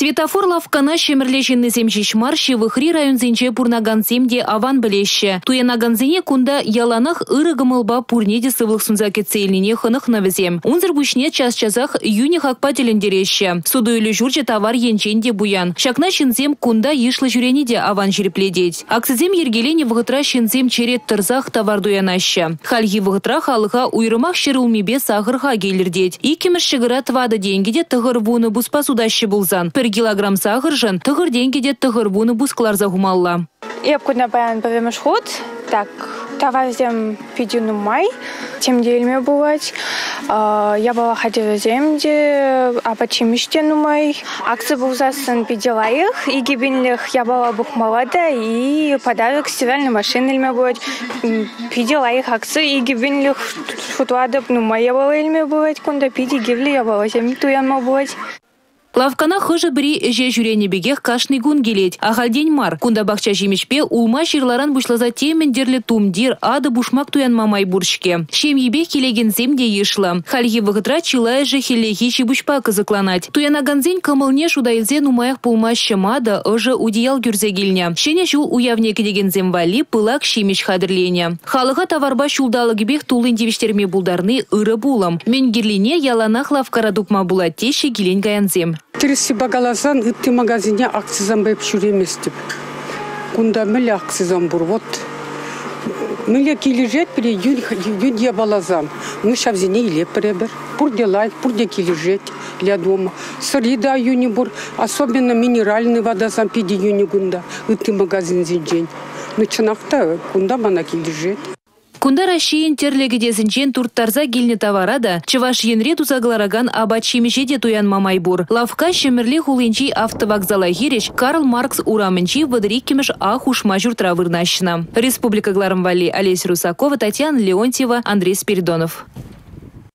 Светофор лавкана шемірлешінні земшіш вихри районзенче пурнагансемде аван білеші. Туянаганзене кунда яланах ырыгымылба пурнеде сывлық сунза кетсейліне хынық навізем. Унзыр бушне час-часах юни хакпа телендереші. Суду үлі товар енченде буян. Шакна шинзем кунда ешлы де аван жерепледеть. Аксызем ергелене вғытра шинзем черет тұрзах товар дуянашы. Хальги вғытра халыға уйрымақ шерулмебе сағырға келірдет. Икемір шығыра твады денгеде тұғыр буны бұспа судашы бұлзан пір килограмм сахар жын тұғыр деньгеде тұғыр буны бускаларза хумалла. Я кудна баян повемеш ход, так тавазем пидюну май, тем дельме бывать. Я была ходила земде, а почему май. Акция был засын пидела их, и гибельных я была бухмалада, и подарок стиральной машины льме бывать. Пидела их акции, и гибельных футуада, ну моя была льме бывать, кунда пиди гибли я была земли туян бывать. Лавкана хыжы біри же жүрені бегех кашный гун келет. Ахалдень мар. Кунда бақча жемешпе улма ширларан бушлаза темендерлі тумдир ады бушмак туян мамай буршке. Шем ебе келеген земде ешлы. Хальги вғытра чилай же хилехи чибушпа кызыкланать. Туяна ганзень кымылне шудайлзе нумаях пулма шымада ыжы удиял гюрзегилня. Шене шу уявне кедеген земвали пылак шимеш хадырлене. Халыға таварба шулдалығы бех тулын девиштерме булдарны ыры булым. Мен гирлине яланах лавкара дупма була теші гилен гаянзем. Тирси багаласан ытты магазине акцизан байып жүремес деп. Кунда мілі акцизан бұр. Вот мілі кележет біре юн я балазам. Мы шавзине иле пребер. Пур делать, пур де кележет для дома. Сырида юни бур. Особенно минеральный вода сам пиди юни гунда. Магазин зинжен. Ну чынақта кунда мана кележет. Кунда Россиин терлегедесінчен турттарза гилне таварада, чываш енре тузаглараган абат шемешеде туян мамайбур. Лавка шемерле хулинчи автовокзала хиреш Карл Маркс урамынчи вадриккемеш ах ушма журтра вырнащина. Республика Гларамвали Олеся Русакова, Татьяна Леонтьева, Андрей Спиридонов.